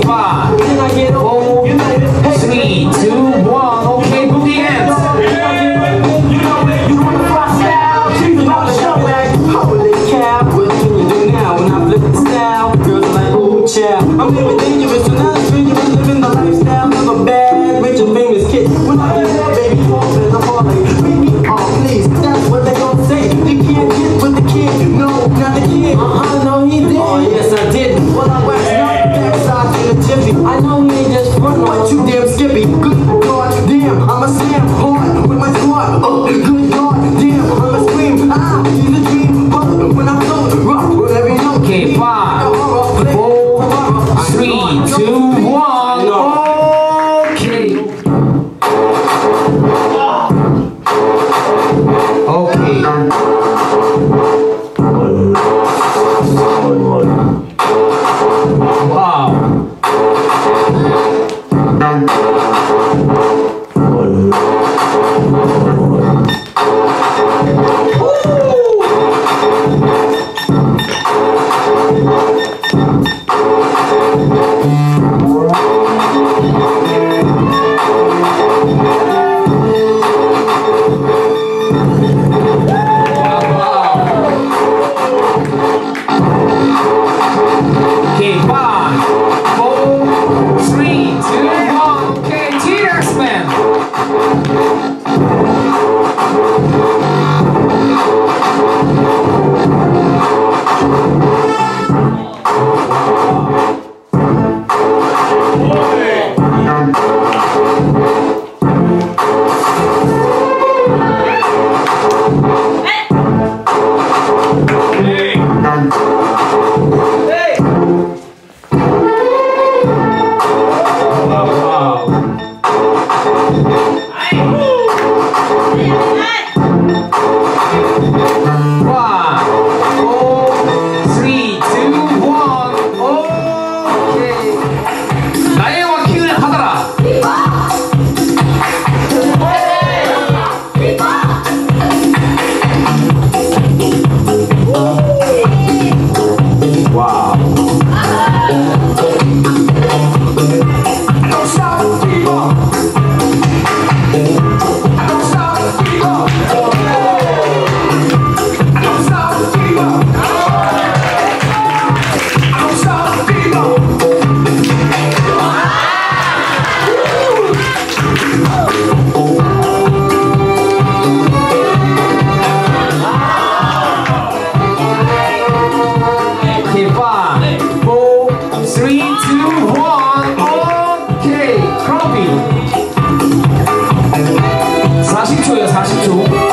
Five, four, three, two, one. Okay, put the. You know it, you want to fly style. She's about to. Holy cow, what can you do now when I flip the style? Girls like, ooh, child. I'm living 하나, 네. 4, 3, 2, 10, 40초예요 40초